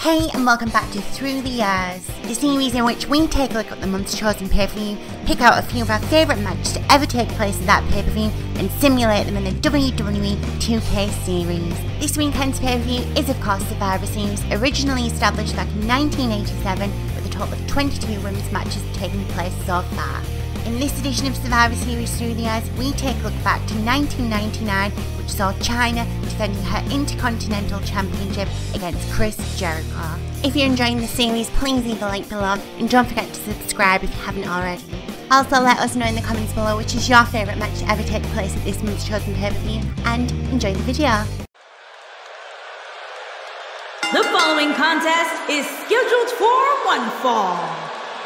Hey, and welcome back to Through the Years, the series in which we take a look at the month's chosen pay per view, pick out a few of our favourite matches to ever take place in that pay per view, and simulate them in the WWE 2K series. This weekend's pay per view is, of course, Survivor Series, originally established back in 1987, with a total of 22 women's matches taking place so far. In this edition of Survivor Series Through the Years, we take a look back to 1999, which saw Chyna defending her Intercontinental Championship against Chris Jericho. If you're enjoying the series, please leave a like below and don't forget to subscribe if you haven't already. Also, let us know in the comments below which is your favourite match to ever take place at this month's chosen pay-per-view, and enjoy the video. The following contest is scheduled for one fall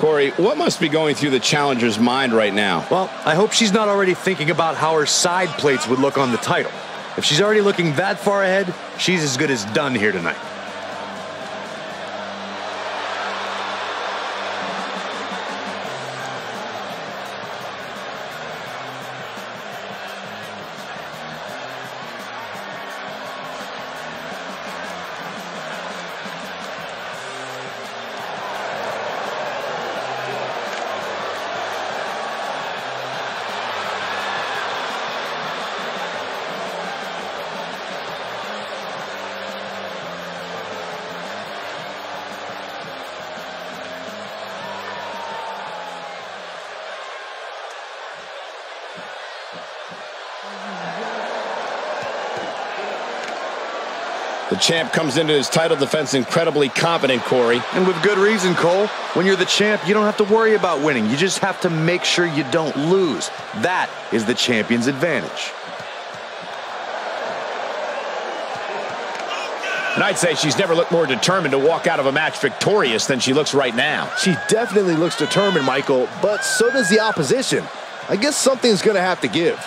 Corey, what must be going through the challenger's mind right now? Well, I hope she's not already thinking about how her side plates would look on the title. If she's already looking that far ahead, she's as good as done here tonight. The champ comes into his title defense incredibly confident, Corey. And with good reason, Cole. When you're the champ, you don't have to worry about winning. You just have to make sure you don't lose. That is the champion's advantage. And I'd say she's never looked more determined to walk out of a match victorious than she looks right now. She definitely looks determined, Michael, but so does the opposition. I guess something's going to have to give.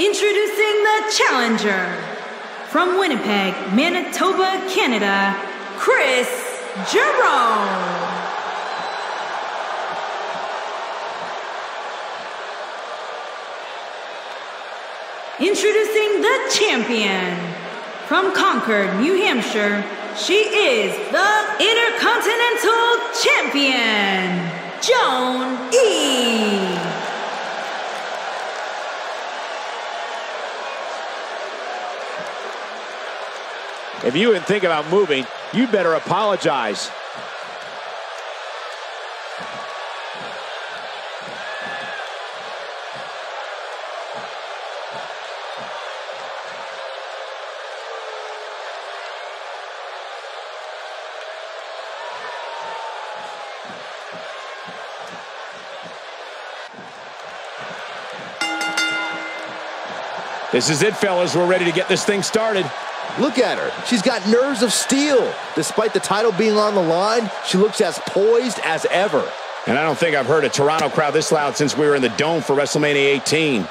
Introducing the challenger from Winnipeg, Manitoba, Canada, Chris Jericho. Introducing the champion from Concord, New Hampshire, she is the Intercontinental Champion, Joan E. If you even think about moving, you better apologize. This is it, fellas. We're ready to get this thing started. Look at her. She's got nerves of steel. Despite the title being on the line, she looks as poised as ever. And I don't think I've heard a Toronto crowd this loud since we were in the Dome for WrestleMania 18.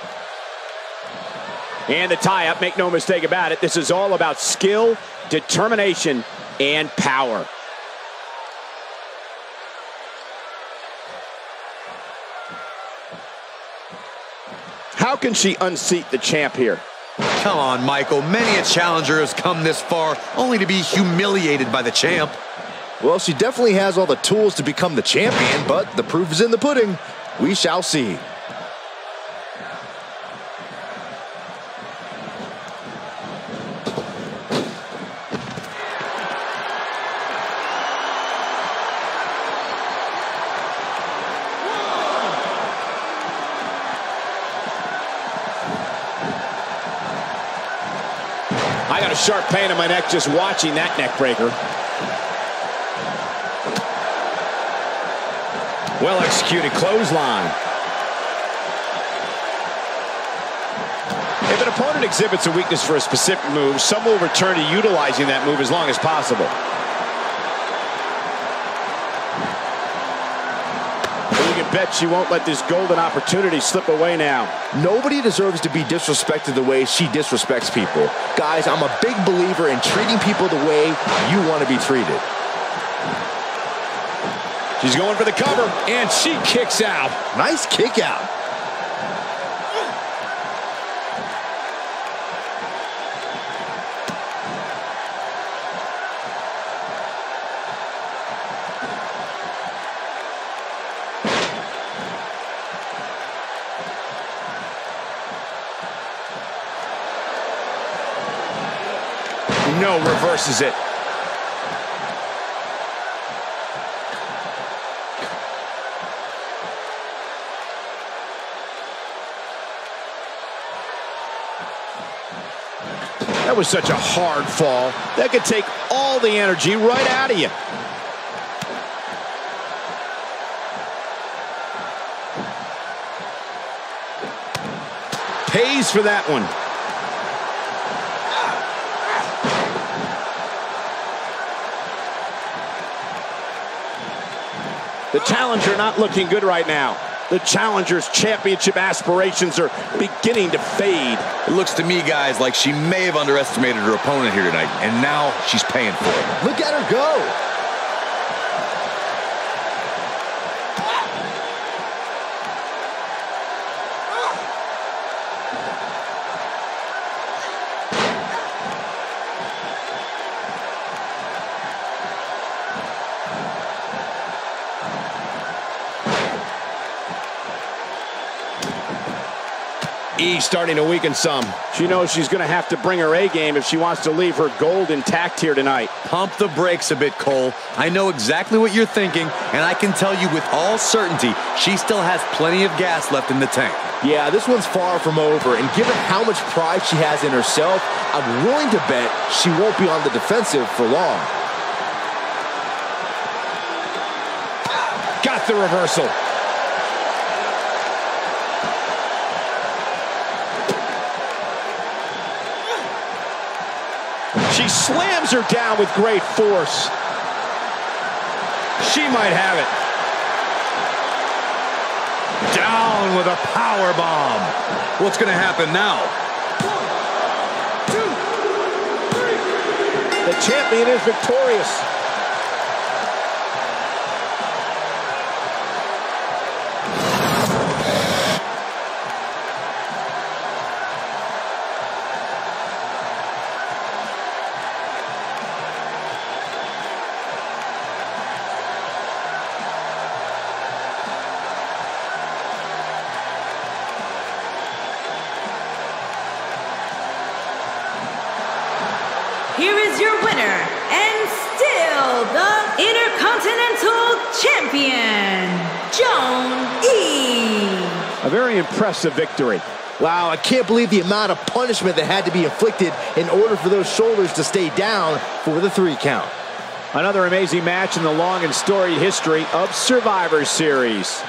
And the tie-up, make no mistake about it, this is all about skill, determination, and power. How can she unseat the champ here? Come on, Michael. Many a challenger has come this far only to be humiliated by the champ. Well, she definitely has all the tools to become the champion, but the proof is in the pudding. We shall see. I got a sharp pain in my neck just watching that neck breaker. Well executed clothesline. If an opponent exhibits a weakness for a specific move, some will return to utilizing that move as long as possible. You can bet she won't let this golden opportunity slip away now. Nobody deserves to be disrespected the way she disrespects people. Guys, I'm a big believer in treating people the way you want to be treated. She's going for the cover, and she kicks out. Nice kick out. No, reverses it. That was such a hard fall. That could take all the energy right out of you. Pays for that one. The challenger not looking good right now. The challenger's championship aspirations are beginning to fade. It looks to me, guys, like she may have underestimated her opponent here tonight, and now she's paying for it. Look at her go. E starting to weaken some. She knows she's going to have to bring her A game if she wants to leave her gold intact here tonight. Pump the brakes a bit, Cole. I know exactly what you're thinking, and I can tell you with all certainty, she still has plenty of gas left in the tank. Yeah, this one's far from over, and given how much pride she has in herself, I'm willing to bet she won't be on the defensive for long. Got the reversal. She slams her down with great force. She might have it. Down with a power bomb. What's going to happen now? The champion is victorious. Here is your winner, and still the Intercontinental Champion, Joan E. A very impressive victory. Wow, I can't believe the amount of punishment that had to be inflicted in order for those shoulders to stay down for the three count. Another amazing match in the long and storied history of Survivor Series.